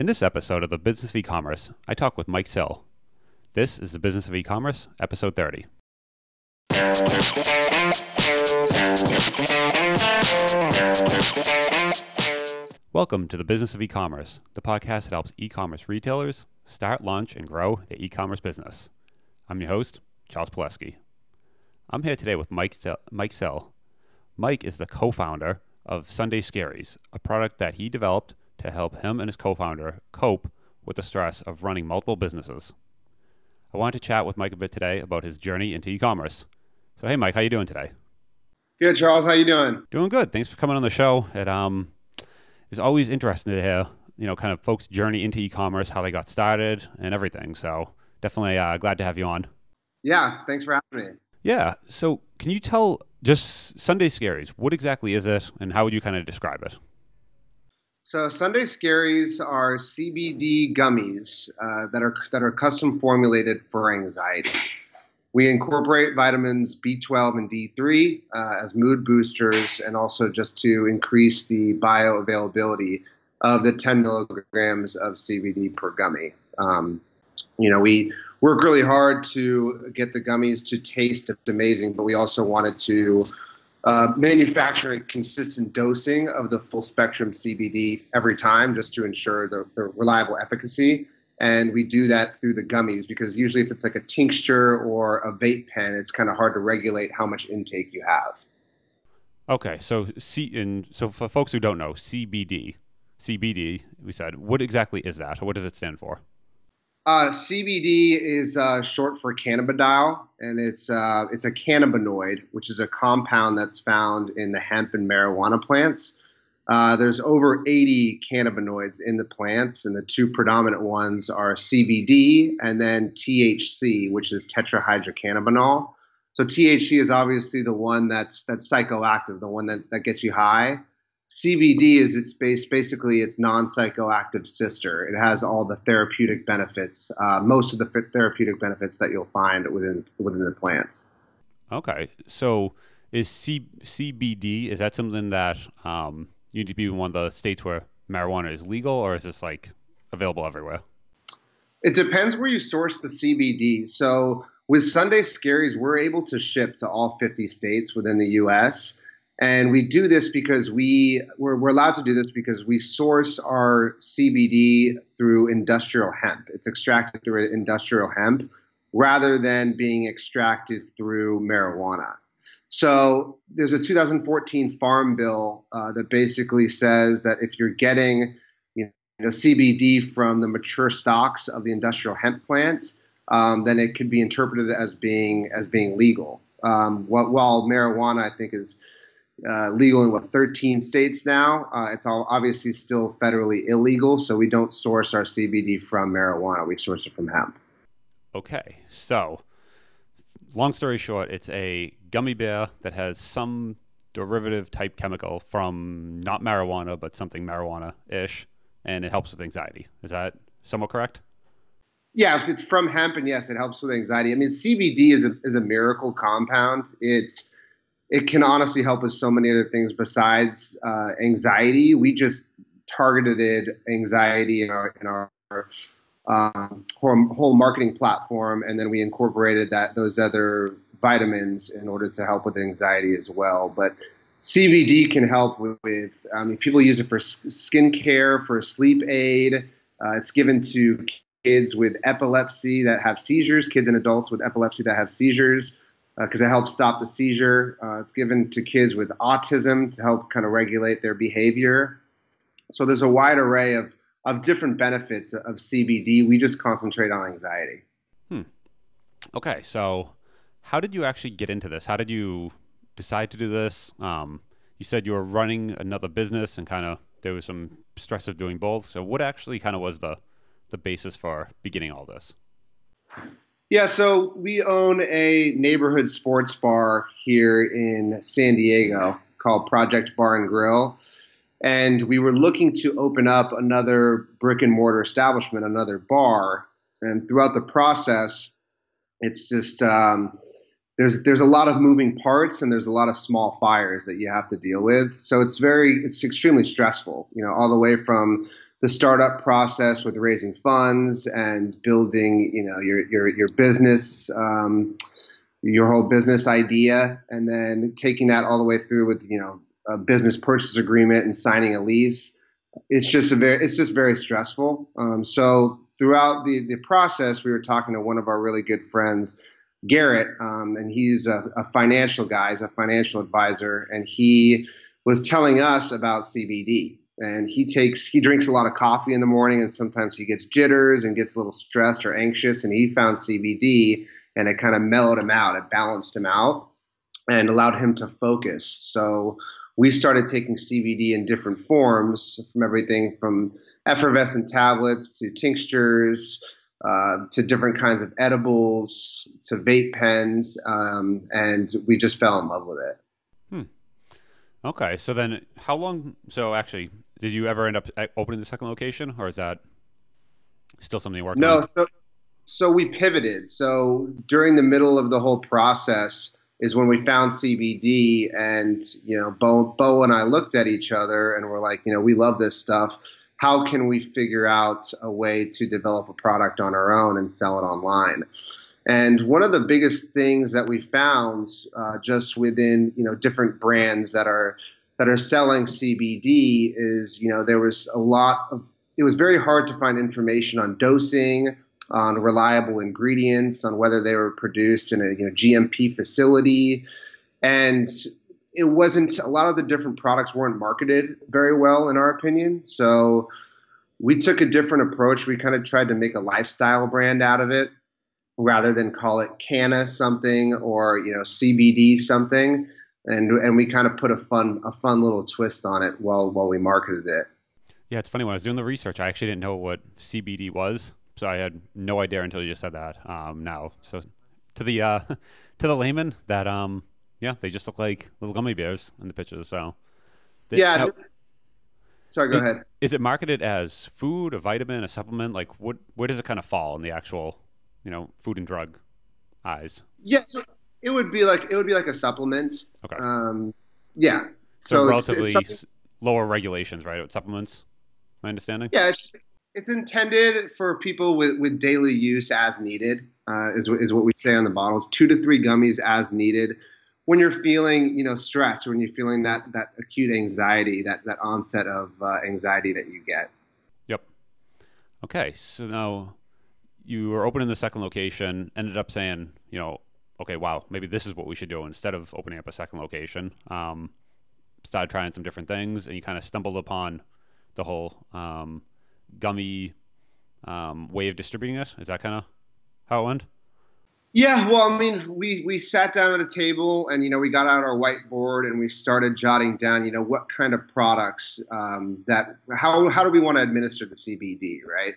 In this episode of the Business of E-commerce, I talk with Mike Sill. This is the Business of E-commerce, episode 30. Welcome to the Business of E-commerce, the podcast that helps e-commerce retailers start, launch, and grow their e-commerce business. I'm your host, Charles Pileski. I'm here today with Mike Sill. Mike Sill. Mike is the co-founder of Sunday Scaries, a product that he developed to help him and his co-founder cope with the stress of running multiple businesses. I wanted to chat with Mike a bit today about his journey into e-commerce. So, hey, Mike, how you doing today? Good, Charles. How you doing? Doing good. Thanks for coming on the show. It um is always interesting to hear, you know, kind of folks' journey into e-commerce, how they got started, and everything. So, definitely uh, glad to have you on. Yeah, thanks for having me. Yeah. So, can you tell just Sunday Scaries? What exactly is it, and how would you kind of describe it? So Sunday Scaries are CBD gummies uh, that are that are custom formulated for anxiety. We incorporate vitamins B12 and D3 uh, as mood boosters, and also just to increase the bioavailability of the 10 milligrams of CBD per gummy. Um, you know, we work really hard to get the gummies to taste amazing, but we also wanted to uh, manufacture a consistent dosing of the full spectrum CBD every time just to ensure the, the, reliable efficacy. And we do that through the gummies because usually, if it's like a tincture or a vape pen, it's kind of hard to regulate how much intake you have. Okay, so C and so for folks who don't know, CBD, CBD, we said, what exactly is that? What does it stand for? Uh, CBD is uh, short for cannabidiol, and it's uh, it's a cannabinoid, which is a compound that's found in the hemp and marijuana plants. Uh, there's over 80 cannabinoids in the plants, and the two predominant ones are CBD and then THC, which is tetrahydrocannabinol. So THC is obviously the one that's that's psychoactive, the one that, that gets you high. CBD is its base, basically its non-psychoactive sister. It has all the therapeutic benefits, uh, most of the therapeutic benefits that you'll find within within the plants. Okay, so is C- CBD is that something that um, you need to be in one of the states where marijuana is legal, or is this like available everywhere? It depends where you source the CBD. So with Sunday Scaries, we're able to ship to all 50 states within the U.S. And we do this because we we're, we're, allowed to do this because we source our CBD through industrial hemp. It's extracted through industrial hemp rather than being extracted through marijuana. So there's a 2014 Farm Bill uh, that basically says that if you're getting you know, CBD from the mature stalks of the industrial hemp plants, um, then it could be interpreted as being as being legal. Um, while marijuana, I think, is uh, legal in what 13 states now. Uh, it's all obviously still federally illegal, so we don't source our CBD from marijuana. We source it from hemp. Okay, so long story short, it's a gummy bear that has some derivative type chemical from not marijuana, but something marijuana ish, and it helps with anxiety. Is that somewhat correct? Yeah, if it's from hemp, and yes, it helps with anxiety. I mean, CBD is a is a miracle compound. It's it can honestly help with so many other things besides uh, anxiety. We just targeted anxiety in our in our um, whole, marketing platform, and then we incorporated that those other vitamins in order to help with anxiety as well. But CBD can help with, with I mean, people use it for skincare, for sleep aid. Uh, it's given to kids with epilepsy that have seizures, kids and adults with epilepsy that have seizures because uh, it helps stop the seizure. Uh, it's given to kids with autism to help kind of regulate their behavior. So there's a wide array of, of different benefits of CBD. We just concentrate on anxiety. Hmm. Okay, so how did you actually get into this? How did you decide to do this? Um, you said you were running another business and kind of there was some stress of doing both. So what actually kind of was the the basis for beginning all this? Yeah, so we own a neighborhood sports bar here in San Diego called Project Bar and Grill. And we were looking to open up another brick and mortar establishment, another bar. And throughout the process, it's just um, there's there's a lot of moving parts and there's a lot of small fires that you have to deal with. So it's very it's extremely stressful. You know, all the way from the startup process with raising funds and building, you know, your your your business, um, your whole business idea, and then taking that all the way through with, you know, a business purchase agreement and signing a lease. It's just a very it's just very stressful. Um, so throughout the the process, we were talking to one of our really good friends. Garrett, um, and he's a, a financial guy, he's a financial advisor, and he was telling us about CBD and he takes he drinks a lot of coffee in the morning and sometimes he gets jitters and gets a little stressed or anxious and he found CBD and it kind of mellowed him out it balanced him out and allowed him to focus so we started taking CBD in different forms from everything from effervescent tablets to tinctures uh, to different kinds of edibles to vape pens um, and we just fell in love with it hmm. Okay, so then how long? So actually, did you ever end up uh, opening the second location, or is that still something you're working no, on? No, so, so we pivoted. So during the middle of the whole process is when we found CBD, and you know, Beau, Beau and I looked at each other and we're like, you know, we love this stuff. How can we figure out a way to develop a product on our own and sell it online? And one of the biggest things that we found uh, just within you know different brands that are that are selling CBD is you know there was a lot of it was very hard to find information on dosing, on reliable ingredients, on whether they were produced in a you know, GMP facility, and it wasn't a lot of the different products weren't marketed very well in our opinion. So we took a different approach. We kind of tried to make a lifestyle brand out of it rather than call it canna something or you know CBD something, and and we kind of put a fun a fun little twist on it while while we marketed it. Yeah, it's funny when I was doing the research, I actually didn't know what CBD was, so I had no idea until you just said that. Um, now, so to the uh, to the layman, that um, yeah, they just look like little gummy bears in the pictures. So they, yeah. Now, sorry, go ahead. Is it marketed as food, a vitamin, a supplement? Like, what where does it kind of fall in the actual you know, food and drug eyes? Yes, it would be like it would be like a supplement. Okay. Um, yeah. So, so relatively it's, it's lower regulations, right? With supplements, my understanding. Yeah, it's, it's intended for people with, with daily use as needed. Uh, is is what we say on the bottles. Two to three gummies as needed. When you're feeling, you know, stress, when you're feeling that that acute anxiety, that that onset of uh, anxiety that you get. Yep. Okay, so now you were opening the second location, ended up saying, you know, okay, wow, maybe this is what we should do instead of opening up a second location. Um, started trying some different things, and you kind of stumbled upon the whole um, gummy um, way of distributing it. Is that kind of how it went? Yeah, well, I mean, we we sat down at a table and you know we got out our whiteboard and we started jotting down, you know, what kind of products um, that how how do we want to administer the CBD, right?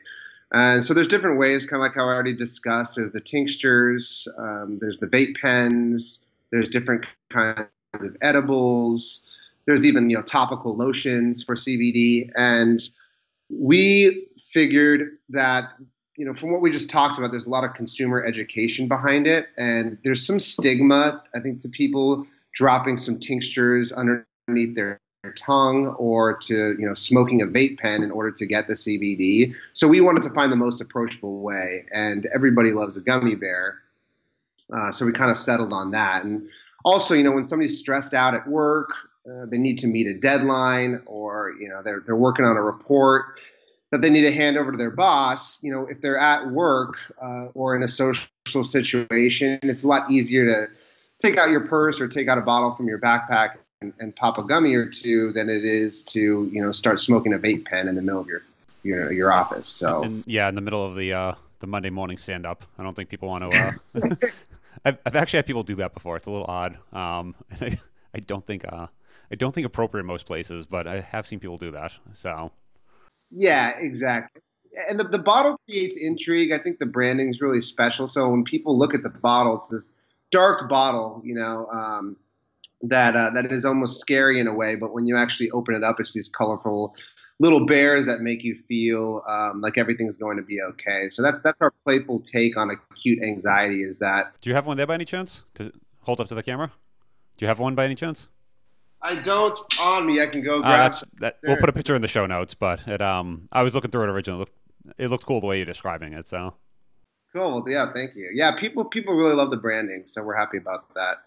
And so there's different ways, kind of like how I already discussed. There's the tinctures, um, there's the vape pens, there's different kinds of edibles. There's even you know topical lotions for CBD, and we figured that you know from what we just talked about, there's a lot of consumer education behind it, and there's some stigma I think to people dropping some tinctures underneath their tongue or to you know smoking a vape pen in order to get the CBD. So we wanted to find the most approachable way, and everybody loves a gummy bear, uh, so we kind of settled on that. And also, you know, when somebody's stressed out at work, uh, they need to meet a deadline, or you know they're they're working on a report that they need to hand over to their boss. You know, if they're at work uh, or in a social situation, it's a lot easier to take out your purse or take out a bottle from your backpack and, and, pop a gummy or two than it is to you know start smoking a vape pen in the middle of your your your office. So and, yeah, in the middle of the uh, the Monday morning stand up. I don't think people want to. Uh, I've, I've, actually had people do that before. It's a little odd. Um, and I, I don't think uh, I don't think appropriate in most places, but I have seen people do that. So yeah, exactly. And the, the bottle creates intrigue. I think the branding is really special. So when people look at the bottle, it's this dark bottle, you know, um, that uh, that is almost scary in a way. But when you actually open it up, it's these colorful little bears that make you feel um, like everything's going to be okay. So that's that's our playful take on acute anxiety. Is that? Do you have one there by any chance? To hold up to the camera. Do you have one by any chance? I don't on me. I can go Uh, grab. that's, that, we'll put a picture in the show notes, but it um I was looking through it originally. It looked, it looked cool the way you're describing it. So cool. Yeah, thank you. Yeah, people people really love the branding, so we're happy about that.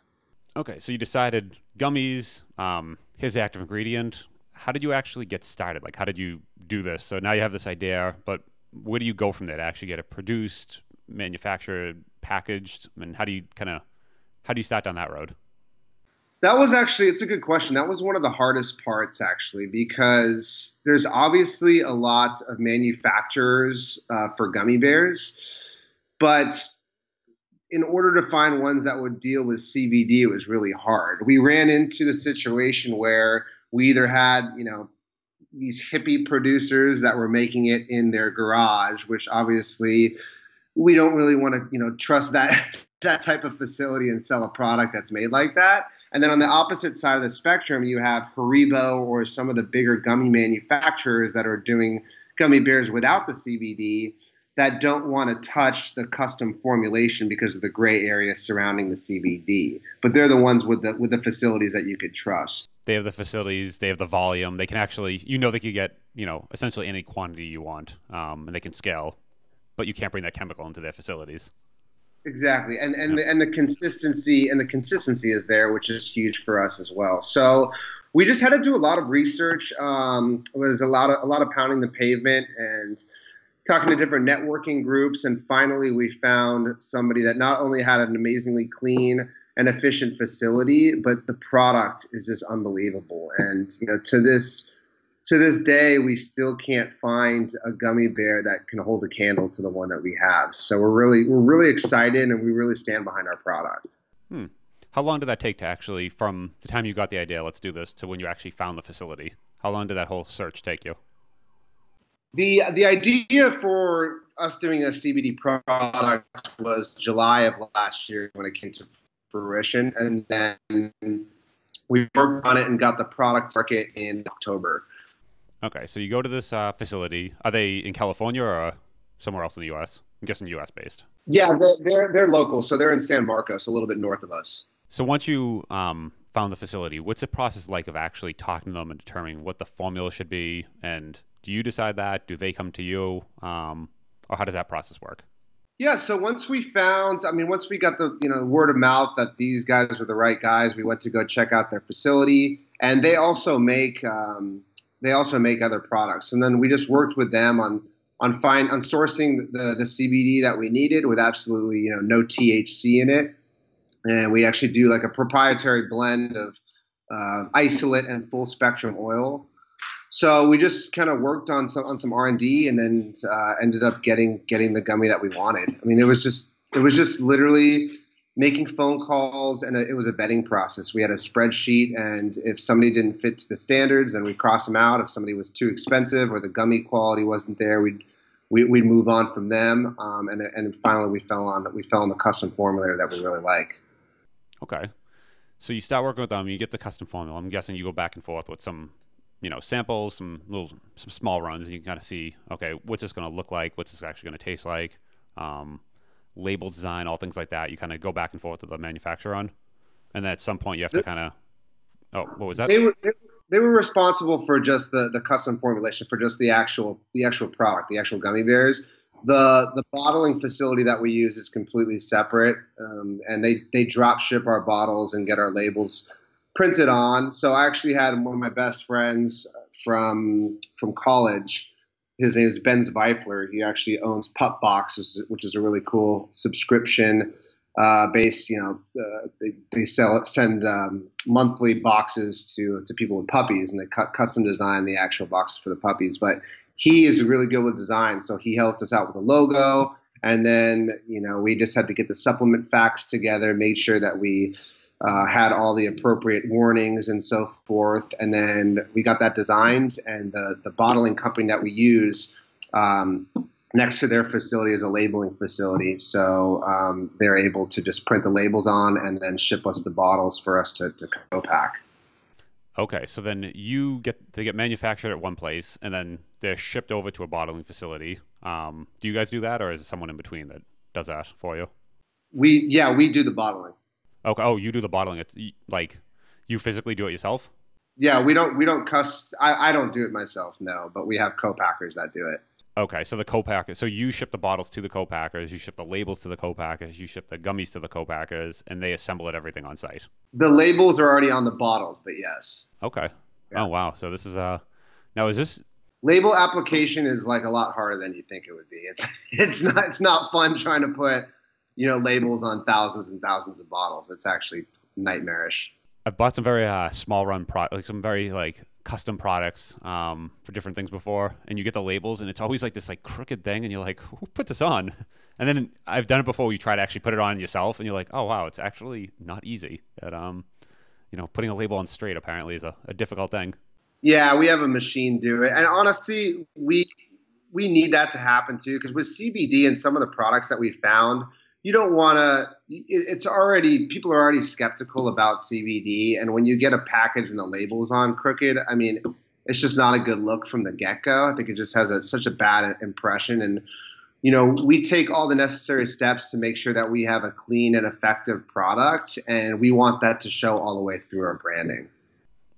Okay, so you decided gummies. Um, the active ingredient. How did you actually get started? Like, how did you do this? So now you have this idea, but where do you go from there to actually get it produced, manufactured, packaged? I mean, how do you kind of how do you start down that road? That was actually it's a good question. That was one of the hardest parts actually because there's obviously a lot of manufacturers uh, for gummy bears, but in order to find ones that would deal with CBD, it was really hard. We ran into the situation where we either had, you know, these hippie producers that were making it in their garage, which obviously we don't really want to, you know, trust that that type of facility and sell a product that's made like that. And then on the opposite side of the spectrum, you have Haribo or some of the bigger gummy manufacturers that are doing gummy bears without the CBD that don't want to touch the custom formulation because of the gray area surrounding the CBD. But they're the ones with the with the facilities that you could trust. They have the facilities, they have the volume. They can actually, you know, they can get, you know, essentially any quantity you want, um, and they can scale, but you can't bring that chemical into their facilities. Exactly, and and the, and the consistency and the consistency is there, which is huge for us as well. So we just had to do a lot of research. Um, it was a lot of a lot of pounding the pavement and talking to different networking groups, and finally we found somebody that not only had an amazingly clean and efficient facility, but the product is just unbelievable. And you know, to this to this day, we still can't find a gummy bear that can hold a candle to the one that we have. So we're really we're really excited, and we really stand behind our product. Hmm. How long did that take to actually, from the time you got the idea, let's do this, to when you actually found the facility? How long did that whole search take you? The the idea for us doing a CBD product was July of last year when it came to fruition, and then we worked on it and got the product market in October. Okay, so you go to this uh, facility. Are they in California or somewhere else in the U.S.? I'm guessing U.S. based. Yeah, they're, they're they're local, so they're in San Marcos, a little bit north of us. So once you um, found the facility, what's the process like of actually talking to them and determining what the formula should be? And do you decide that? Do they come to you? Um, or how does that process work? Yeah, so once we found, I mean, once we got the you know word of mouth that these guys were the right guys, we went to go check out their facility, and they also make um, they also make other products, and then we just worked with them on on find on sourcing the the CBD that we needed with absolutely you know no THC in it, and we actually do like a proprietary blend of uh, isolate and full spectrum oil. So we just kind of worked on some on some R and D, and then uh, ended up getting getting the gummy that we wanted. I mean, it was just it was just literally making phone calls, and it was a vetting process. We had a spreadsheet, and if somebody didn't fit to the standards, then we cross them out. If somebody was too expensive or the gummy quality wasn't there, we'd we, would move on from them, um, and and finally we fell on we fell on the custom formulator that we really like. Okay, so you start working with them, you get the custom formula. I'm guessing you go back and forth with some you know samples, some little some small runs, and you can kind of see okay, what's this going to look like? What's this actually going to taste like? Um, label design, all things like that. You kind of go back and forth with the manufacturer on, and then at some point you have to kind of. Oh, what was that? They were they were responsible for just the the custom formulation for just the actual the actual product, the actual gummy bears. The the bottling facility that we use is completely separate, um, and they they drop ship our bottles and get our labels printed on. So I actually had one of my best friends from from college. His name is Ben Zweifler. He actually owns Pup Box, which is a really cool subscription uh, based. You know, uh, they, they sell send um, monthly boxes to to people with puppies, and they cut, custom design the actual boxes for the puppies. But he is really good with design, so he helped us out with the logo. And then, you know, we just had to get the supplement facts together, made sure that we uh, had all the appropriate warnings and so forth. And then we got that designed, and the, the bottling company that we use um, next to their facility is a labeling facility. So um, they're able to just print the labels on and then ship us the bottles for us to, to co-pack. Okay, so then you get they get manufactured at one place, and then they're shipped over to a bottling facility. Um, do you guys do that, or is it someone in between that does that for you? We yeah, we do the bottling. Okay. Oh, you do the bottling. It's like you physically do it yourself. Yeah, we don't we don't cuss. I, I don't do it myself, no, but we have co-packers that do it. Okay, so the co-packers. So you ship the bottles to the co-packers, you ship the labels to the co-packers, you ship the gummies to the co-packers, and they assemble it everything on site. The labels are already on the bottles, but yes. Okay. Yeah. Oh wow. So this is a uh, now is this label application is like a lot harder than you think it would be. It's it's not it's not fun trying to put you know labels on thousands and thousands of bottles. It's actually nightmarish. I've bought some very uh, small run pro like some very like custom products um, for different things before, and you get the labels, and it's always like this like crooked thing, and you're like, who put this on? And then I've done it before. You try to actually put it on yourself, and you're like, oh wow, it's actually not easy. But um, you know, putting a label on straight apparently is a, a difficult thing. Yeah, we have a machine do it, and honestly, we we need that to happen too, because with CBD and some of the products that we found you don't want to it's already people are already skeptical about cbd and when you get a package and the label's on crooked i mean it's just not a good look from the get-go i think it just has a, such a bad impression and you know we take all the necessary steps to make sure that we have a clean and effective product and we want that to show all the way through our branding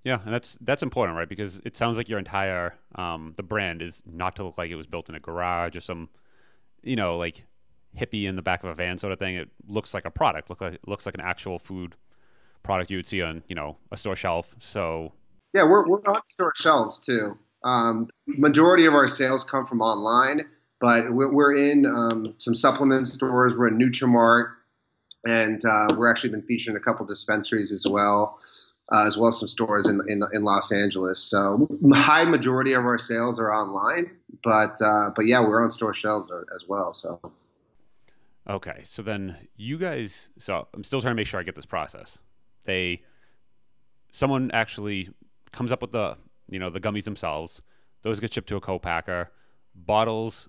yeah, and that's that's important, right? Because it sounds like your entire um, the brand is not to look like it was built in a garage or some, you know, like hippie in the back of a van sort of thing. It looks like a product. Look like looks like an actual food product you would see on you know a store shelf. So yeah, we're we're on store shelves too. Um, majority of our sales come from online, but we're, we're in um, some supplement stores. We're in Nutrimart, and uh, we're actually been featured in a couple dispensaries as well. Uh, as well as some stores in, in, in Los Angeles. So high majority of our sales are online, but uh, but yeah, we're on store shelves as well. So Okay, so then you guys. So I'm still trying to make sure I get this process. They, someone actually comes up with the you know the gummies themselves. Those get shipped to a co-packer. Bottles,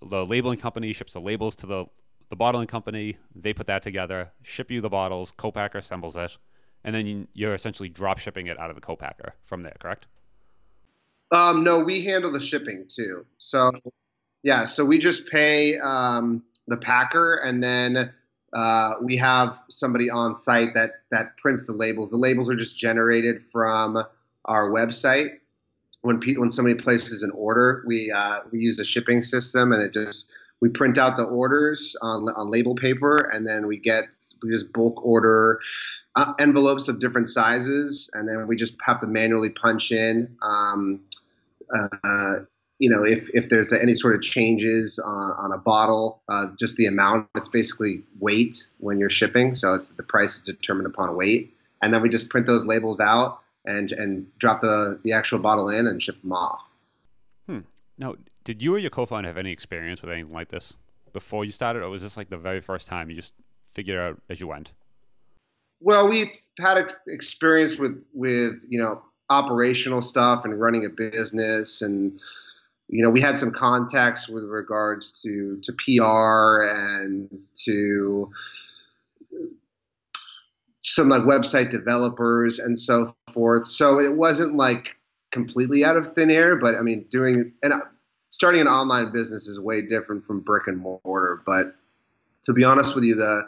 the labeling company ships the labels to the the bottling company. They put that together, ship you the bottles. Co-packer assembles it, and then you're essentially drop shipping it out of the co-packer from there. Correct? Um, no, we handle the shipping too. So yeah, so we just pay. Um, the packer, and then uh, we have somebody on site that that prints the labels. The labels are just generated from our website. When pe- when somebody places an order, we uh, we use a shipping system, and it just we print out the orders on, on label paper, and then we get we just bulk order uh, envelopes of different sizes, and then we just have to manually punch in. Um, uh, you know, if, if there's any sort of changes on, on a bottle, uh, just the amount, it's basically weight when you're shipping. So it's the price is determined upon weight. And then we just print those labels out and, and drop the, the actual bottle in and ship them off. Hmm. Now, did you or your co-founder have any experience with anything like this before you started, or was this like the very first time you just figured out as you went? Well, we've had experience with, with, you know, operational stuff and running a business and, you know, we had some contacts with regards to to PR and to some like website developers and so forth. So it wasn't like completely out of thin air, but I mean, doing and starting an online business is way different from brick and mortar. But to be honest with you, the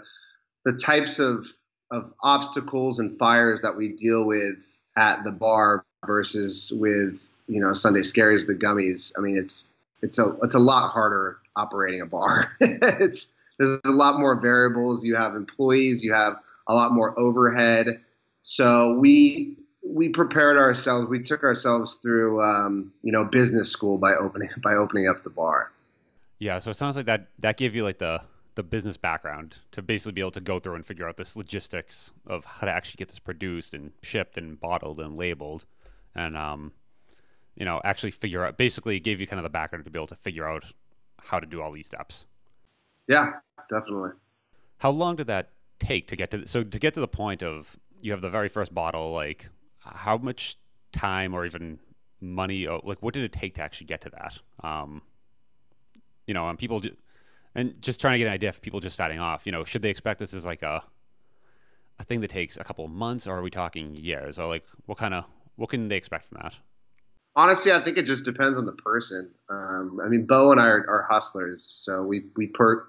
the types of of obstacles and fires that we deal with at the bar versus with you know Sunday Scaries, the gummies. I mean, it's it's a it's a lot harder operating a bar. it's there's a lot more variables. You have employees. You have a lot more overhead. So we we prepared ourselves. We took ourselves through um, you know business school by opening by opening up the bar. Yeah. So it sounds like that that gave you like the the business background to basically be able to go through and figure out this logistics of how to actually get this produced and shipped and bottled and labeled. And um, you know, actually figure out, basically gave you kind of the background to be able to figure out how to do all these steps. Yeah, definitely. How long did that take to get to, so to get to the point of you have the very first bottle, like how much time or even money, like what did it take to actually get to that? Um, you know, and people, do, and just trying to get an idea for people just starting off, you know, should they expect this as like a, a thing that takes a couple of months or are we talking years or like what kind of, what can they expect from that? Honestly, I think it just depends on the person. Um, I mean, Beau and I are, are, hustlers, so we we per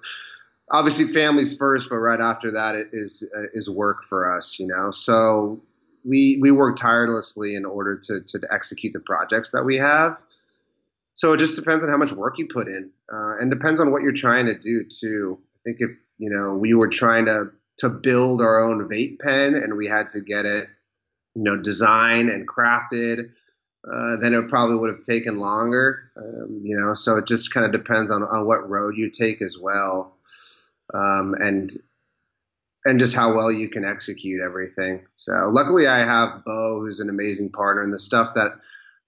obviously families first, but right after that is uh, is work for us, you know. So we we work tirelessly in order to to execute the projects that we have. So it just depends on how much work you put in, uh, and depends on what you're trying to do too. I think if you know we were trying to to build our own vape pen and we had to get it, you know, designed and crafted, uh, then it probably would have taken longer. Um, you know, so it just kind of depends on on what road you take as well, um, and and just how well you can execute everything. So luckily, I have Beau, who's an amazing partner, and the stuff that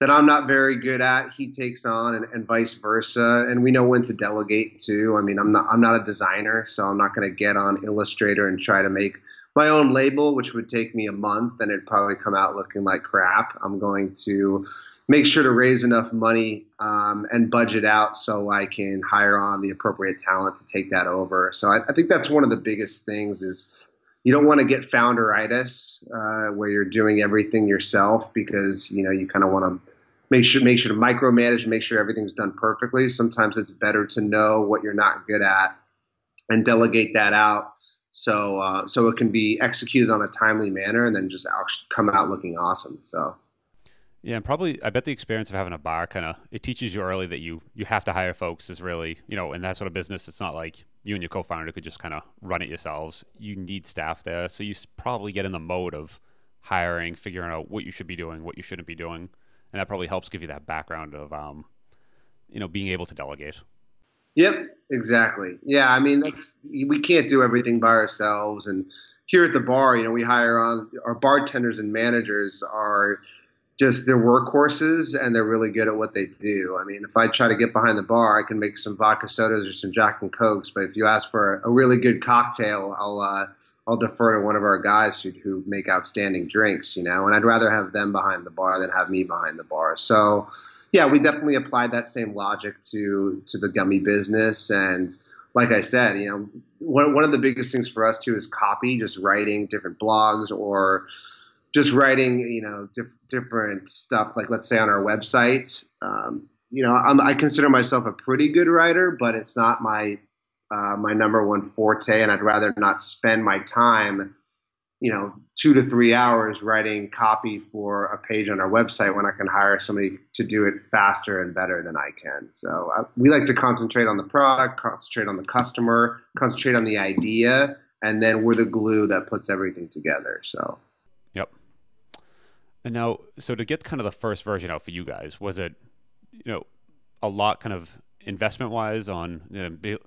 that I'm not very good at, he takes on, and, and vice versa. And we know when to delegate too. I mean, I'm not I'm not a designer, so I'm not going to get on Illustrator and try to make my own label, which would take me a month, and it'd probably come out looking like crap. I'm going to make sure to raise enough money um, and budget out so I can hire on the appropriate talent to take that over. So I, I think that's one of the biggest things is you don't want to get founderitis uh, where you're doing everything yourself because you know you kind of want to make sure make sure to micromanage, make sure everything's done perfectly. Sometimes it's better to know what you're not good at and delegate that out so uh, so it can be executed on a timely manner and then just come out looking awesome. So. Yeah, and probably I bet the experience of having a bar kind of it teaches you early that you you have to hire folks is really you know in that sort of business it's not like you and your co-founder could just kind of run it yourselves. You need staff there, so you probably get in the mode of hiring, figuring out what you should be doing, what you shouldn't be doing, and that probably helps give you that background of um, you know being able to delegate. Yep, exactly. Yeah, I mean that's we can't do everything by ourselves, and here at the bar, you know, we hire on our bartenders and managers are just their workhorses and they're really good at what they do. I mean, if I try to get behind the bar, I can make some vodka sodas or some Jack and Cokes. But if you ask for a really good cocktail, I'll uh, I'll defer to one of our guys who, who make outstanding drinks, you know. And I'd rather have them behind the bar than have me behind the bar. So, yeah, we definitely applied that same logic to to the gummy business. And like I said, you know, one one of the biggest things for us too is copy, just writing different blogs or just writing, you know, diff- different stuff. Like let's say on our website, um, you know, I'm, i consider myself a pretty good writer, but it's not my uh, my number one forte, and I'd rather not spend my time, you know, two to three hours writing copy for a page on our website when I can hire somebody to do it faster and better than I can. So uh, we like to concentrate on the product, concentrate on the customer, concentrate on the idea, and then we're the glue that puts everything together. So. Yep. And now, so to get kind of the first version out for you guys, was it, you know, a lot kind of investment wise on you know,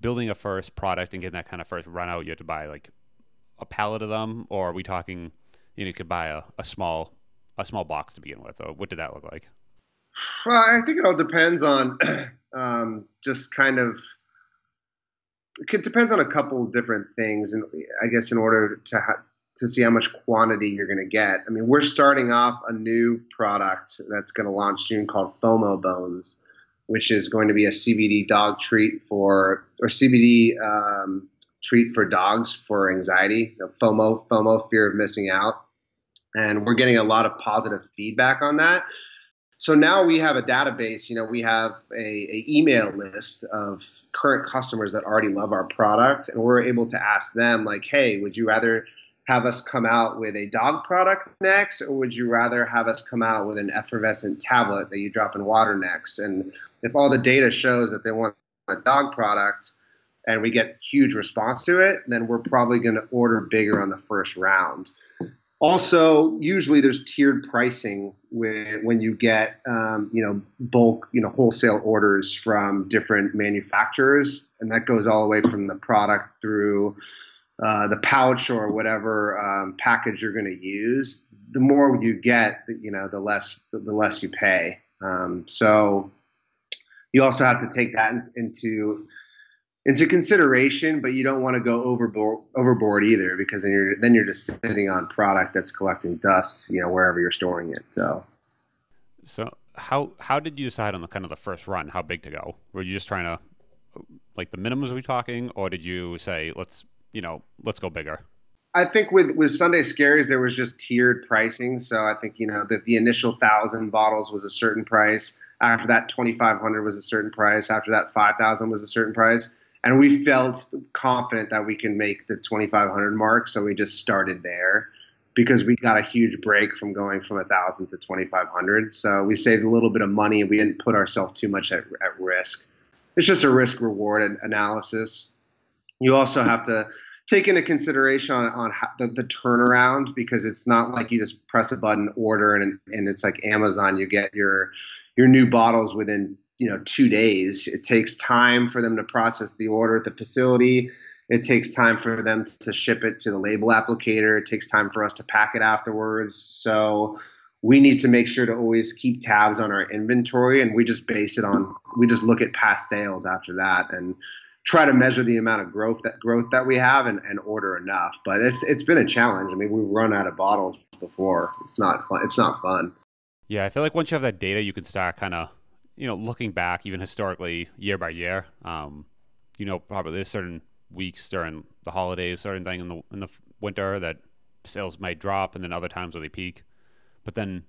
building a first product and getting that kind of first run out? You had to buy like a pallet of them, or are we talking, you know, you could buy a, a small a small box to begin with? Or what did that look like? Well, I think it all depends on um, just kind of. It depends on a couple different things, and I guess in order to ha- to see how much quantity you're going to get. I mean, we're starting off a new product that's going to launch soon called FOMO Bones, which is going to be a CBD dog treat for or CBD um, treat for dogs for anxiety, FOMO, FOMO, fear of missing out, and we're getting a lot of positive feedback on that. So now we have a database. You know, we have a, a email list of current customers that already love our product, and we're able to ask them like, "Hey, would you rather?" have us come out with a dog product next, or would you rather have us come out with an effervescent tablet that you drop in water next? And if all the data shows that they want a dog product and we get huge response to it, then we're probably going to order bigger on the first round. Also, usually there's tiered pricing when, when you get, um, you know, bulk, you know, wholesale orders from different manufacturers, and that goes all the way from the product through uh, the pouch or whatever um, package you're going to use, the more you get, you know, the less the less you pay. Um, so you also have to take that in, into into consideration, but you don't want to go overboard overboard either because then you're then you're just sitting on product that's collecting dust, you know, wherever you're storing it. So, so how how did you decide on the kind of the first run, how big to go? Were you just trying to like the minimums are we talking, or did you say let's you know, let's go bigger? I think with with Sunday Scaries there was just tiered pricing. So I think you know that the initial thousand bottles was a certain price. After that, twenty five hundred was a certain price. After that, five thousand was a certain price. And we felt confident that we can make the twenty five hundred mark, so we just started there because we got a huge break from going from a thousand to 2,500. So we saved a little bit of money and we didn't put ourselves too much at, at risk. It's just a risk reward analysis. You also have to take into consideration on, on the, the, turnaround because it's not like you just press a button, order, and and it's like Amazon. You get your your new bottles within you know two days. It takes time for them to process the order at the facility. It takes time for them to ship it to the label applicator. It takes time for us to pack it afterwards. So we need to make sure to always keep tabs on our inventory, and we just base it on we just look at past sales after that and try to measure the amount of growth that growth that we have and, and order enough. But it's it's been a challenge. I mean, we've run out of bottles before. It's not fun. It's not fun. Yeah, I feel like once you have that data, you can start kind of you know looking back even historically year by year. Um, you know, probably there's certain weeks during the holidays, certain thing in the in the winter that sales might drop, and then other times where they peak. But then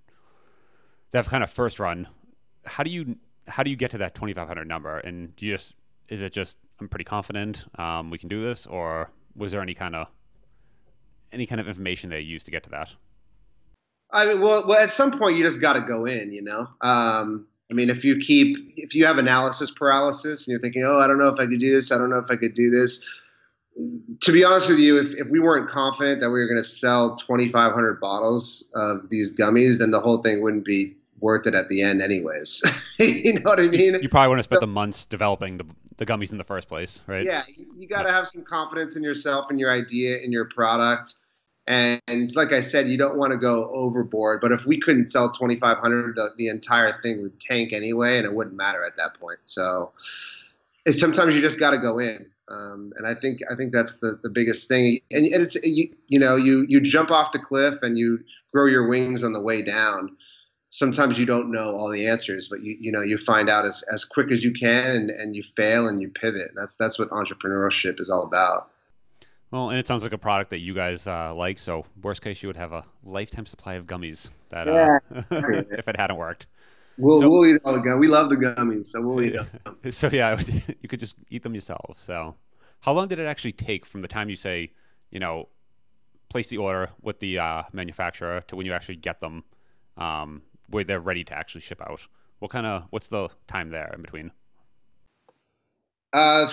that kind of first run, how do you how do you get to that 2,500 number? And do you just is it just I'm pretty confident um, we can do this, or was there any kind of any kind of information they used to get to that? I mean, well, well, at some point you just got to go in, you know. Um, I mean, if you keep, if you have analysis paralysis and you're thinking, oh, I don't know if I could do this, I don't know if I could do this. To be honest with you, if, if we weren't confident that we were going to sell 2,500 bottles of these gummies, then the whole thing wouldn't be worth it at the end, anyways. you know what I mean? You probably wouldn't have spent so, the months developing the, the gummies in the first place, right? Yeah, you, you got to yeah. have some confidence in yourself and your idea and your product. And, like I said, you don't want to go overboard. But if we couldn't sell 2,500, the, the entire thing would tank anyway, and it wouldn't matter at that point. So sometimes you just got to go in. Um, and I think I think that's the, the biggest thing. And, and it's you, you know you you jump off the cliff and you grow your wings on the way down sometimes you don't know all the answers, but you you know you find out as, as quick as you can and, and you fail and you pivot. That's that's what entrepreneurship is all about. Well, and it sounds like a product that you guys uh, like. So worst case, you would have a lifetime supply of gummies that uh, if it hadn't worked. We'll, so, we'll eat all the gummies. We love the gummies, so we'll eat them. So yeah, you could just eat them yourself. So how long did it actually take from the time you say, you know, place the order with the uh, manufacturer to when you actually get them? Um, where they're ready to actually ship out? What kind of what's the time there in between? Uh,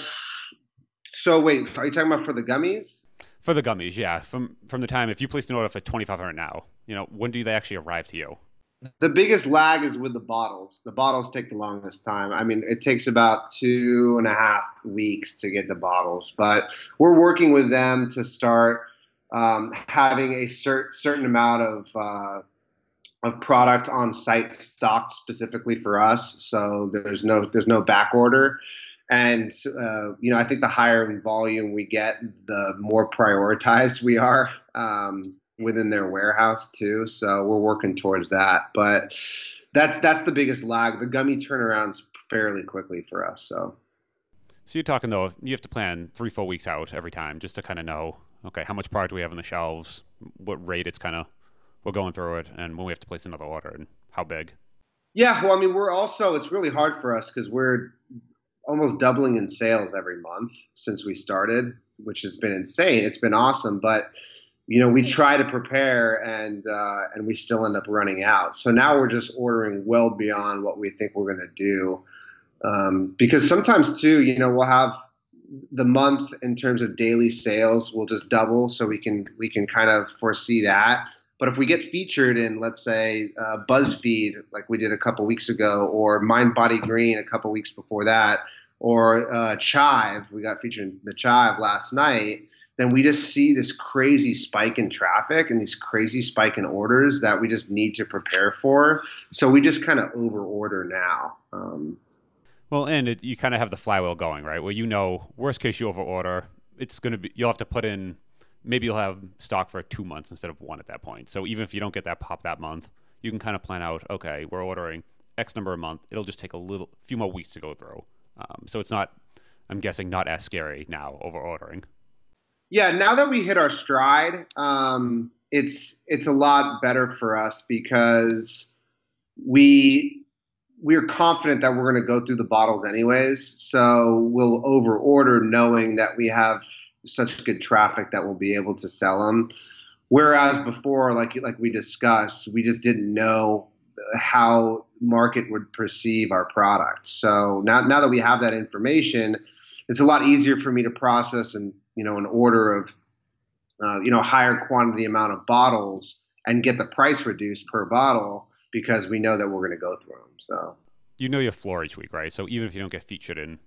so wait, are you talking about for the gummies? For the gummies, yeah. From from the time if you placed an order for twenty five hundred now, you know, when do they actually arrive to you? The biggest lag is with the bottles. The bottles take the longest time. I mean, it takes about two and a half weeks to get the bottles, but we're working with them to start um, having a cert- certain amount of uh, of product on site stocked specifically for us. So there's no there's no back order. And uh, you know, I think the higher in volume we get, the more prioritized we are um, within their warehouse too. So we're working towards that. But that's that's the biggest lag. The gummy turnarounds fairly quickly for us. So. So you're talking though, you have to plan three, four weeks out every time just to kind of know, okay, how much product do we have on the shelves, what rate it's kind of we're going through it and when we have to place another order and how big? Yeah, well, I mean, we're also it's really hard for us because we're almost doubling in sales every month since we started, which has been insane. It's been awesome, but you know, we try to prepare and uh, and we still end up running out. So now we're just ordering well beyond what we think we're going to do, um, because sometimes too, you know, we'll have the month in terms of daily sales will just double, so we can we can kind of foresee that. But if we get featured in, let's say, uh, BuzzFeed, like we did a couple weeks ago, or Mind Body Green a couple weeks before that, or uh, Chive, we got featured in the Chive last night, then we just see this crazy spike in traffic and these crazy spike in orders that we just need to prepare for. So we just kind of over order now. Um, well, and it, you kind of have the flywheel going, right? Well, you know, worst case you over order, it's going to be, you'll have to put in maybe you'll have stock for two months instead of one at that point. So even if you don't get that pop that month, you can kind of plan out, okay, we're ordering X number a month. It'll just take a little, few more weeks to go through. Um, so it's not, I'm guessing, not as scary now over ordering. Yeah, now that we hit our stride, um, it's it's a lot better for us because we we're confident that we're going to go through the bottles anyways. So we'll over order knowing that we have such good traffic that we'll be able to sell them. Whereas before, like like we discussed, we just didn't know how market would perceive our product. So now now that we have that information, it's a lot easier for me to process and you know an order of uh, you know higher quantity amount of bottles and get the price reduced per bottle because we know that we're going to go through them. So you know your floor each week, right? So even if you don't get featured in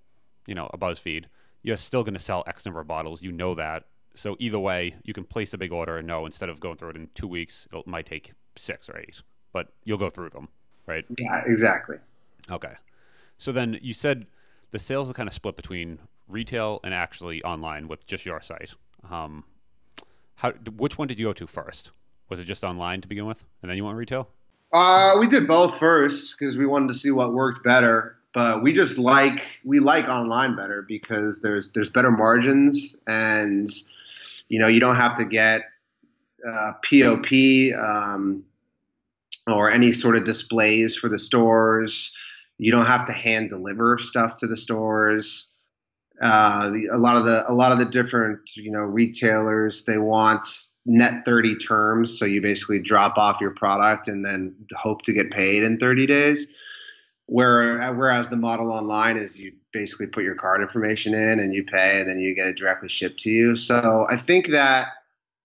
you know a BuzzFeed, you're still going to sell X number of bottles. You know that so either way, you can place a big order and know instead of going through it in two weeks, it might take six or eight, but you'll go through them, right? Yeah, exactly. Okay. So then you said the sales are kind of split between retail and actually online with just your site. Um, how which one did you go to first? Was it just online to begin with, and then you went retail? Uh, we did both first because we wanted to see what worked better but we just like we like online better because there's there's better margins and you know, you don't have to get uh, POP um, or any sort of displays for the stores. You don't have to hand deliver stuff to the stores. Uh, a lot of the a lot of the different you know retailers they want net 30 terms so you basically drop off your product and then hope to get paid in 30 days where, whereas the model online is you basically put your card information in and you pay and then you get it directly shipped to you. So I think that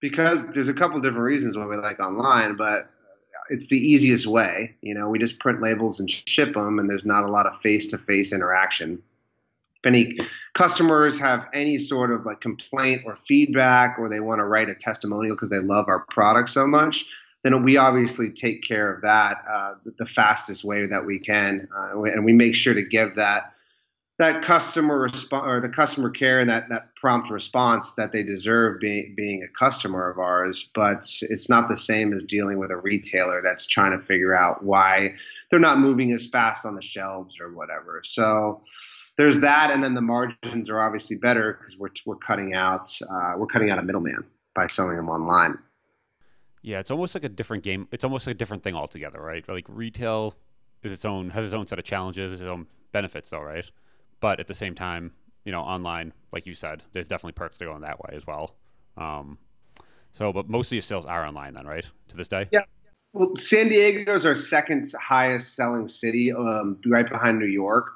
because there's a couple different reasons why we like online, but it's the easiest way. You know, we just print labels and ship them, and there's not a lot of face-to-face interaction. If any customers have any sort of like complaint or feedback, or they want to write a testimonial because they love our product so much, then we obviously take care of that uh, the fastest way that we can, uh, and we make sure to give that that customer response or the customer care and that that prompt response that they deserve being being a customer of ours. But it's not the same as dealing with a retailer that's trying to figure out why they're not moving as fast on the shelves or whatever. So there's that, and then the margins are obviously better because we're we're cutting out uh, we're cutting out a middleman by selling them online. Yeah, it's almost like a different game. It's almost like a different thing altogether, right? Like retail is its own has its own set of challenges, its own benefits, though, right? But at the same time, you know, online, like you said, there's definitely perks to going that way as well. Um, so, but most of your sales are online then, right? To this day? Yeah. Well, San Diego is our second highest selling city, um, right behind New York.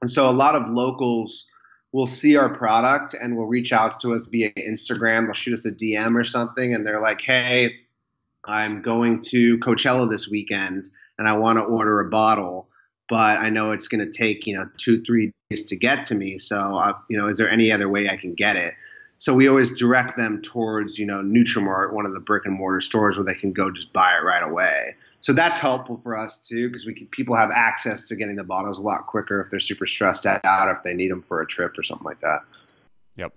And so a lot of locals will see our product and will reach out to us via Instagram. They'll shoot us a DM or something, and they're like, "Hey, I'm going to Coachella this weekend and I want to order a bottle, but I know it's going to take, you know, two, three days to get to me. So, you know, is there any other way I can get it? So we always direct them towards, you know, Nutrimart, one of the brick and mortar stores where they can go just buy it right away. So that's helpful for us too, because we can, people have access to getting the bottles a lot quicker if they're super stressed out, or if they need them for a trip or something like that. Yep.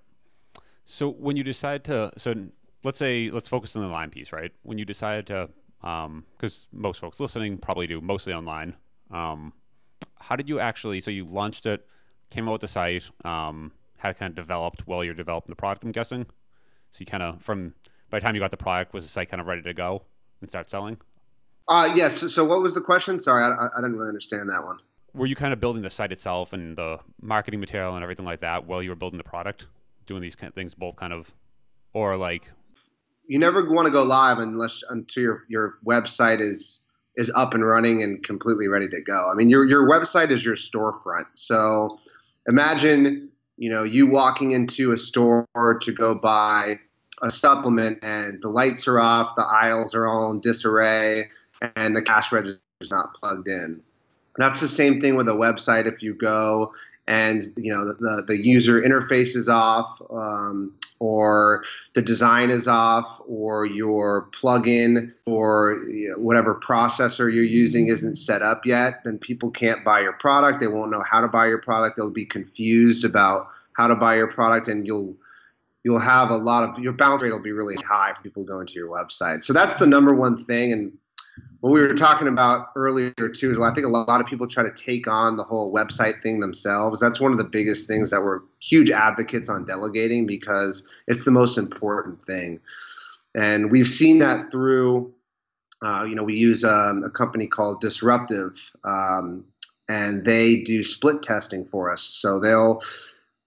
So when you decide to, so let's say let's focus on the line piece, right? When you decide to, because um, most folks listening probably do mostly online. Um, how did you actually? So you launched it, came out with the site, um, had kind of developed while you're developing the product. I'm guessing. So you kind of from by the time you got the product, was the site kind of ready to go and start selling? Uh, yes. So what was the question? Sorry, I, I didn't really understand that one. Were you kind of building the site itself and the marketing material and everything like that while you were building the product, doing these kind of things both kind of, or like you never want to go live unless until your your website is is up and running and completely ready to go. I mean, your your website is your storefront. So imagine you know you walking into a store to go buy a supplement and the lights are off, the aisles are all in disarray, and the cash register is not plugged in. That's the same thing with a website. If you go and you know the, the, the user interface is off, um, or the design is off, or your plugin or you know, whatever processor you're using isn't set up yet, then people can't buy your product. They won't know how to buy your product. They'll be confused about how to buy your product, and you'll you'll have a lot of your bounce rate will be really high for people going to your website. So that's the number one thing, and what we were talking about earlier too is I think a lot of people try to take on the whole website thing themselves. That's one of the biggest things that we're huge advocates on delegating because it's the most important thing. And we've seen that through, uh, you know, we use um, a company called Disruptive, um, and they do split testing for us. So they'll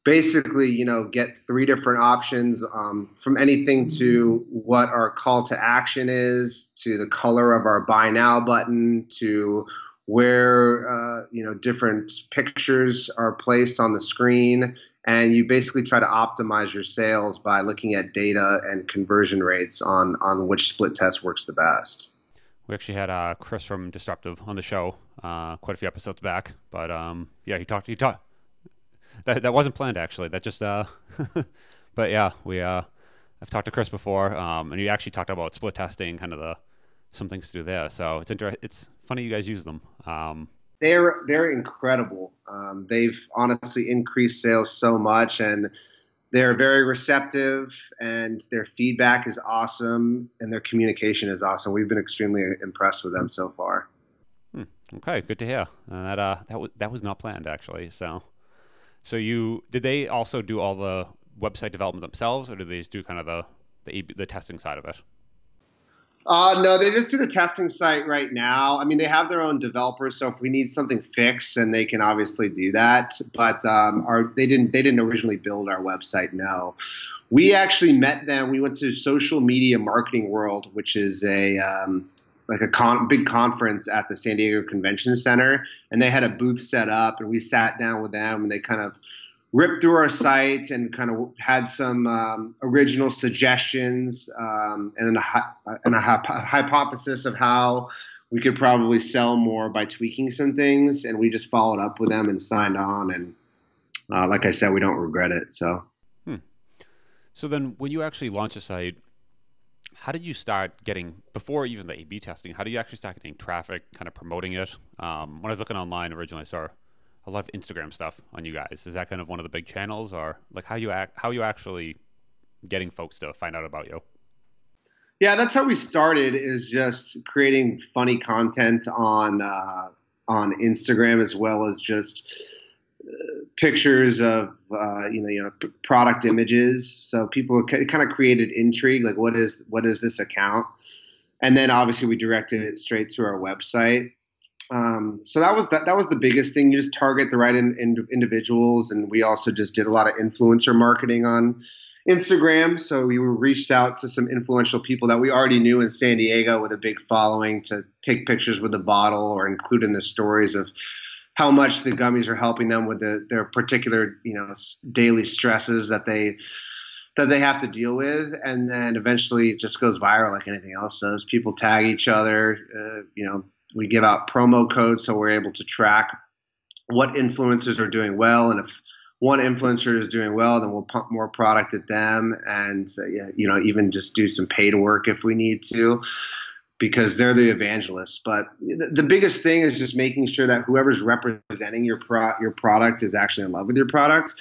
basically, you know, get three different options um, from anything to what our call to action is, to the color of our buy now button, to where uh, you know different pictures are placed on the screen, and you basically try to optimize your sales by looking at data and conversion rates on on which split test works the best. We actually had uh, Chris from Disruptive on the show uh, quite a few episodes back, but um, yeah, he talked. He talked. That that wasn't planned actually. That just. Uh, but yeah, we. Uh, I've talked to Chris before, um, and he actually talked about split testing, kind of the some things to do there. So it's inter- It's funny you guys use them. Um, they're they're incredible. Um, they've honestly increased sales so much, and they're very receptive and their feedback is awesome and their communication is awesome. We've been extremely impressed with them so far. Hmm. Okay, good to hear. Uh, that uh, that was that was not planned actually. So, so you did they also do all the website development themselves, or do they just do kind of the the, the testing side of it? Uh, no, they just do the testing site right now. I mean, they have their own developers, so if we need something fixed, then they can obviously do that. But um, our, they didn't they didn't originally build our website. No, we actually met them. We went to Social Media Marketing World, which is a um, like a con- big conference at the San Diego Convention Center, and they had a booth set up, and we sat down with them, and they kind of ripped through our site and kind of had some um, original suggestions um, and, a, and a hypothesis of how we could probably sell more by tweaking some things. And we just followed up with them and signed on. And uh, like I said, we don't regret it. So. Hmm. So then, when you actually launch a site, how did you start getting before even the A/B testing? How do you actually start getting traffic, kind of promoting it? Um, when I was looking online originally, I saw a lot of Instagram stuff on you guys. Is that kind of one of the big channels, or like how you act, how you actually getting folks to find out about you? Yeah, that's how we started. Is just creating funny content on uh, on Instagram as well as just pictures of uh, you know you know product images. So people kind of created intrigue, like what is what is this account? And then obviously we directed it straight to our website. Um, so that was that, that was the biggest thing. You just target the right in, in, individuals, and we also just did a lot of influencer marketing on Instagram. So we reached out to some influential people that we already knew in San Diego with a big following to take pictures with the bottle or include in the stories of how much the gummies are helping them with the, their particular you know daily stresses that they that they have to deal with, and then eventually it just goes viral like anything else does. People tag each other, uh, you know, we give out promo codes so we're able to track what influencers are doing well. And if one influencer is doing well then we'll pump more product at them. And uh, you know even just do some paid work if we need to because they're the evangelists but the biggest thing is just making sure that whoever's representing your pro- your product is actually in love with your product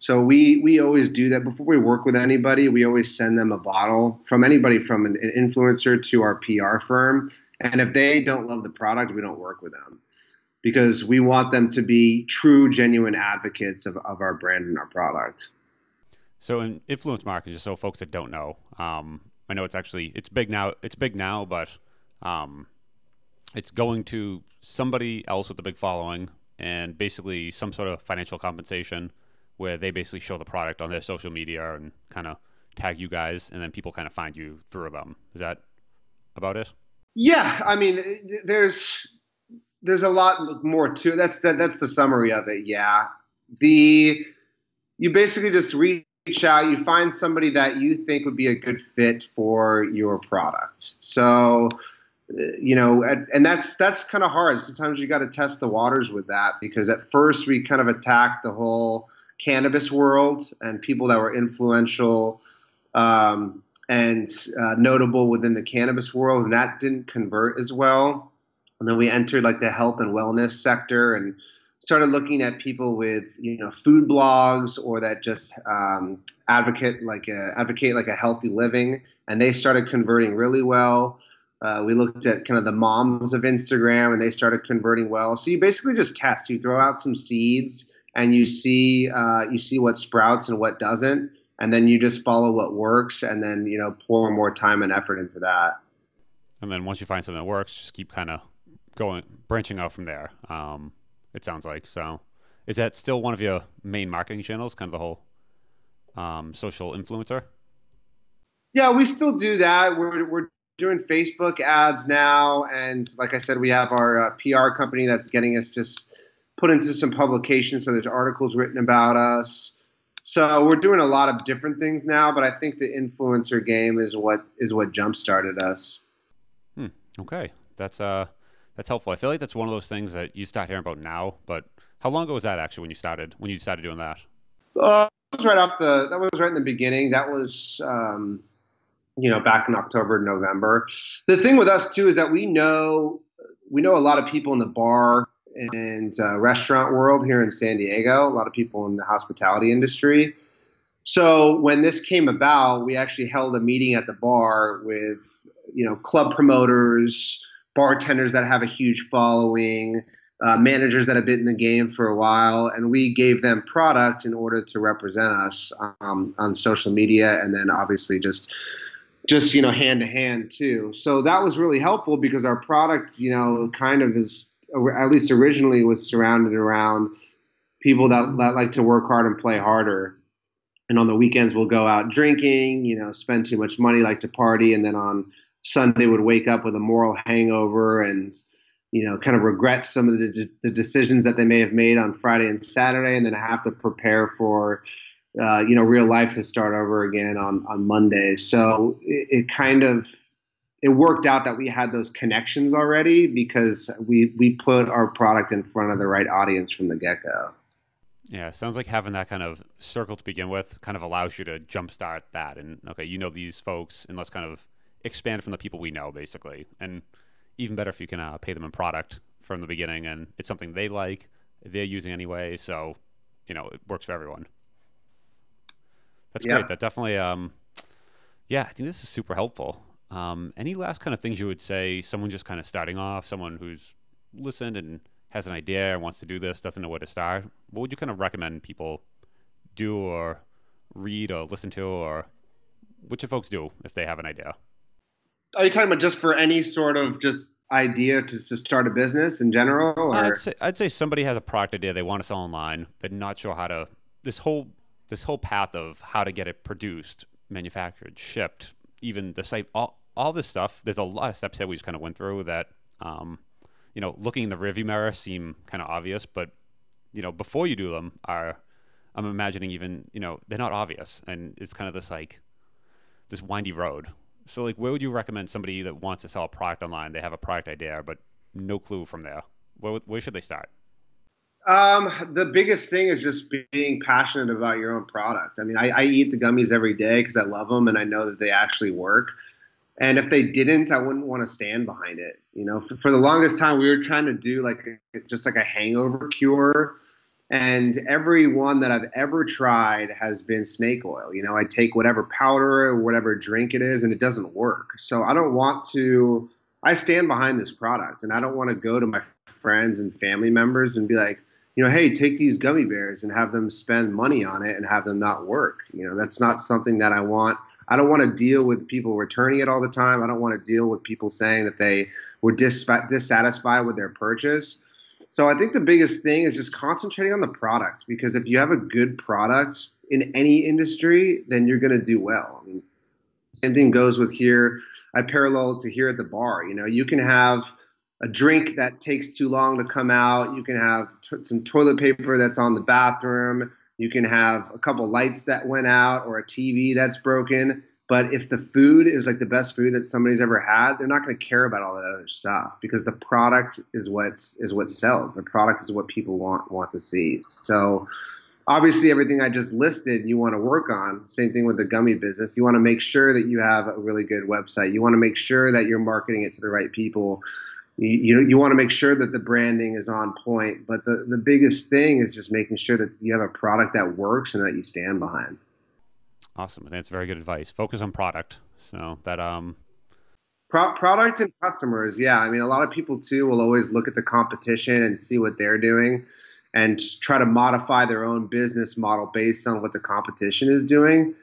so we we always do that before we work with anybody. We always send them a bottle from anybody from an, an influencer to our PR firm, and if they don't love the product, we don't work with them because we want them to be true, genuine advocates of, of our brand and our product. So in influence marketing, just so folks that don't know, um, I know it's actually it's big now. It's big now, but um, it's going to somebody else with a big following and basically some sort of financial compensation where they basically show the product on their social media and kind of tag you guys, and then people kind of find you through them. Is that about it? Yeah, I mean, there's there's a lot more to that's that, that's the summary of it. Yeah, the you basically just reach out, you find somebody that you think would be a good fit for your product. So you know and, and that's that's kind of hard sometimes you got to test the waters with that because at first we kind of attacked the whole cannabis world and people that were influential um, and uh, notable within the cannabis world, and that didn't convert as well. And then we entered like the health and wellness sector and started looking at people with you know food blogs or that just um, advocate like a, advocate like a healthy living, and they started converting really well. Uh, we looked at kind of the moms of Instagram, and they started converting well. So you basically just test. You throw out some seeds and you see uh, you see what sprouts and what doesn't, and then you just follow what works, and then you know pour more time and effort into that. And then once you find something that works, just keep kind of going branching out from there. Um, it sounds like so. Is that still one of your main marketing channels, kind of the whole um, social influencer? Yeah, we still do that. We're, we're doing Facebook ads now. And like I said, we have our uh, PR company that's getting us just put into some publications. So there's articles written about us. So we're doing a lot of different things now, but I think the influencer game is what is what jump started us. Hmm. Okay, that's uh, that's helpful. I feel like that's one of those things that you start hearing about now. But how long ago was that actually when you started when you started doing that? Uh, that was right off the that was right in the beginning. That was um, you know back in October, November. The thing with us too is that we know we know a lot of people in the bar and uh, restaurant world here in San Diego, a lot of people in the hospitality industry. So when this came about, we actually held a meeting at the bar with you know club promoters, bartenders that have a huge following, uh, managers that have been in the game for a while, and we gave them product in order to represent us um, on social media, and then obviously just just you know hand to hand too. So that was really helpful because our product, you know, kind of is at least originally was surrounded around people that, that like to work hard and play harder. And on the weekends, we'll go out drinking, you know, spend too much money, like to party, and then on Sunday would wake up with a moral hangover and you know kind of regret some of the, the decisions that they may have made on Friday and Saturday, and then have to prepare for uh, you know real life to start over again on on Monday. So it, it kind of it worked out that we had those connections already because we we put our product in front of the right audience from the get go. Yeah, sounds like having that kind of circle to begin with kind of allows you to jumpstart that. And okay, you know these folks, and let's kind of expand from the people we know, basically. And even better if you can uh, pay them in product from the beginning, and it's something they like, they're using anyway. So, you know, it works for everyone. That's yeah. great. That definitely, um, yeah, I think this is super helpful. Um, any last kind of things you would say, someone just kind of starting off, someone who's listened and has an idea and wants to do this, doesn't know where to start? What would you kind of recommend people do or read or listen to, or what should folks do if they have an idea? Are you talking about just for any sort of just idea to, to start a business in general? Or? I'd say, I'd say somebody has a product idea they want to sell online, but not sure how to. This whole this whole path of how to get it produced, manufactured, shipped, even the site, all all this stuff, there's a lot of steps that we just kind of went through that, um, you know, looking in the rearview mirror seem kind of obvious, but you know, before you do them, are I'm imagining even you know they're not obvious, and it's kind of this like this windy road. So like, where would you recommend somebody that wants to sell a product online? They have a product idea, but no clue from there. Where where should they start? Um, the biggest thing is just being passionate about your own product. I mean, I, I eat the gummies every day because I love them and I know that they actually work. And if they didn't, I wouldn't want to stand behind it. You know, for, for the longest time, we were trying to do like just like a hangover cure. And every one that I've ever tried has been snake oil. You know, I take whatever powder or whatever drink it is, and it doesn't work. So I don't want to. I stand behind this product, and I don't want to go to my friends and family members and be like, you know, hey, take these gummy bears and have them spend money on it and have them not work. You know, that's not something that I want I don't want to deal with people returning it all the time. I don't want to deal with people saying that they were dis- dissatisfied with their purchase. So I think the biggest thing is just concentrating on the product because if you have a good product in any industry, then you're going to do well. I mean, same thing goes with here. I parallel to here at the bar. You know, you can have a drink that takes too long to come out. You can have t- some toilet paper that's on the bathroom. You can have a couple lights that went out or a TV that's broken. But if the food is like the best food that somebody's ever had, they're not going to care about all that other stuff because the product is what's is what sells. The product is what people want want to see. So obviously everything I just listed you want to work on. Same thing with the gummy business. You want to make sure that you have a really good website. You want to make sure that you're marketing it to the right people you, you, you want to make sure that the branding is on point. But the, the biggest thing is just making sure that you have a product that works and that you stand behind. Awesome. That's very good advice. Focus on product. So that, um, Pro- product and customers. Yeah. I mean, a lot of people too will always look at the competition and see what they're doing and try to modify their own business model based on what the competition is doing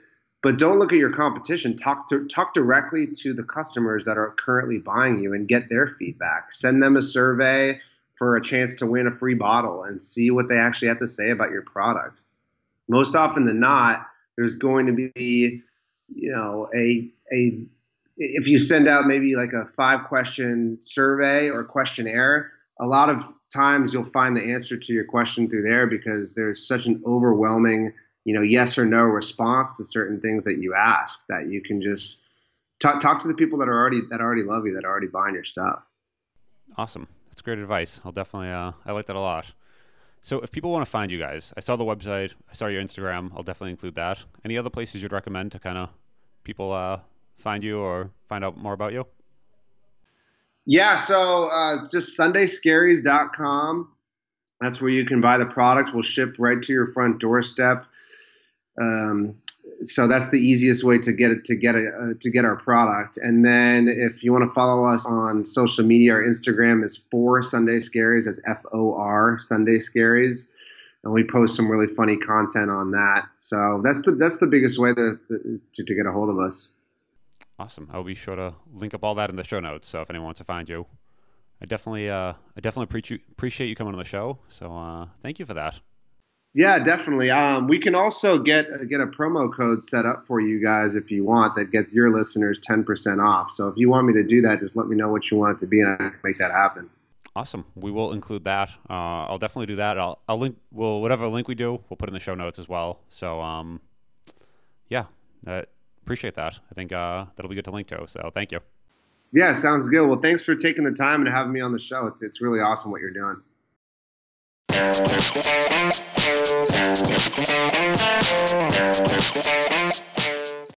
but don't look at your competition. Talk to talk directly to the customers that are currently buying you and get their feedback. Send them a survey, for a chance to win a free bottle and see what they actually have to say about your product. Most often than not, there's going to be, you know, a a if you send out maybe like a five question survey or questionnaire, a lot of times you'll find the answer to your question through there because there's such an overwhelming, you know, yes or no response to certain things that you ask that you can just talk talk to the people that are already that already love you that are already buying your stuff. Awesome. That's great advice. I'll definitely uh, I like that a lot. So if people want to find you guys, I saw the website, I saw your Instagram. I'll definitely include that. Any other places you'd recommend to kind of people uh, find you or find out more about you? Yeah, so uh, just sundayscaries.com. That's where you can buy the product. We'll ship right to your front doorstep. Um, so that's the easiest way to get it to get it uh, to get our product. And then if you want to follow us on social media, our Instagram is for Sunday Scaries. That's F O R Sunday Scaries, and we post some really funny content on that. So that's the that's the biggest way to to, to get a hold of us. Awesome. I'll be sure to link up all that in the show notes. So if anyone wants to find you, I definitely uh, I definitely appreciate appreciate you coming on the show. So uh, thank you for that. Yeah, definitely. Um, we can also get get a promo code set up for you guys if you want that gets your listeners ten percent off. So if you want me to do that, just let me know what you want it to be, and I can make that happen. Awesome. We will include that. Uh, I'll definitely do that. I'll I'll link. Well, whatever link we do, we'll put in the show notes as well. So um, yeah, uh, appreciate that. I think uh, that'll be good to link to. So thank you. Yeah, sounds good. Well, thanks for taking the time and having me on the show. It's it's really awesome what you're doing. Thank you.